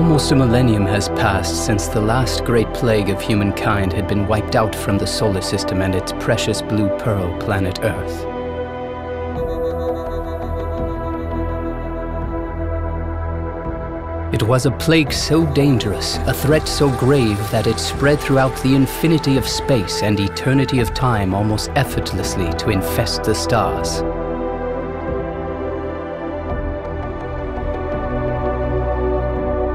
Almost a millennium has passed since the last great plague of humankind had been wiped out from the solar system and its precious blue pearl planet Earth. It was a plague so dangerous, a threat so grave that it spread throughout the infinity of space and eternity of time almost effortlessly to infest the stars.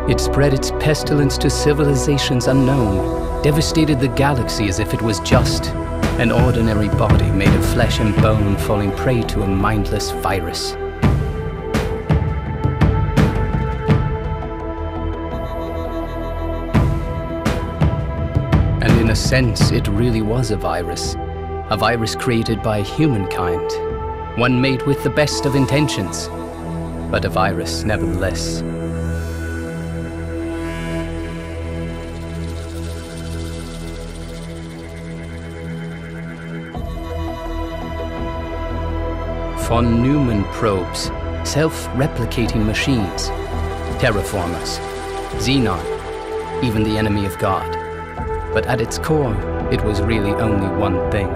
It spread its pestilence to civilizations unknown, devastated the galaxy as if it was just an ordinary body made of flesh and bone falling prey to a mindless virus. And in a sense, it really was a virus. A virus created by humankind. One made with the best of intentions. But a virus nevertheless. Von Neumann probes, self-replicating machines, terraformers, xenon, even the enemy of God. But at its core, it was really only one thing.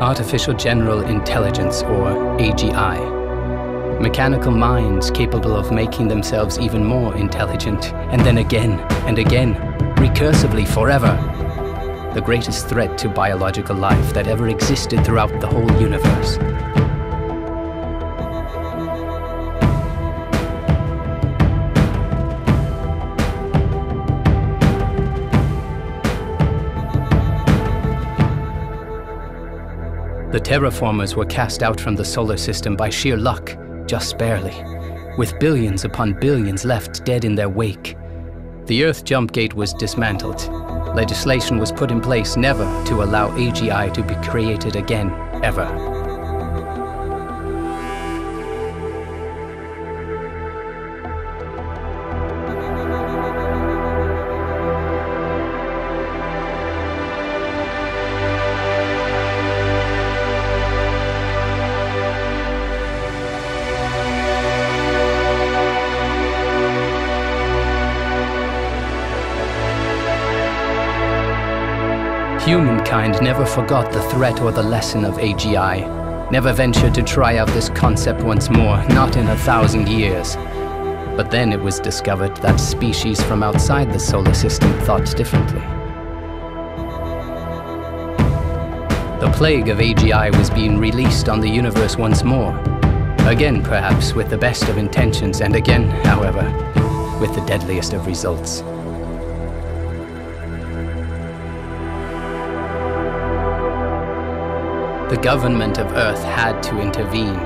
Artificial General Intelligence, or AGI. Mechanical minds capable of making themselves even more intelligent, and then again and again, recursively forever the greatest threat to biological life that ever existed throughout the whole universe. The terraformers were cast out from the solar system by sheer luck, just barely, with billions upon billions left dead in their wake. The Earth jump gate was dismantled, Legislation was put in place never to allow AGI to be created again, ever. Humankind never forgot the threat or the lesson of AGI, never ventured to try out this concept once more, not in a thousand years. But then it was discovered that species from outside the solar system thought differently. The plague of AGI was being released on the universe once more. Again, perhaps, with the best of intentions, and again, however, with the deadliest of results. The government of Earth had to intervene,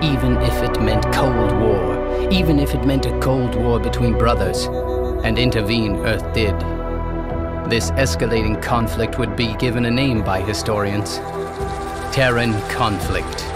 even if it meant Cold War, even if it meant a Cold War between brothers. And intervene Earth did. This escalating conflict would be given a name by historians. Terran conflict.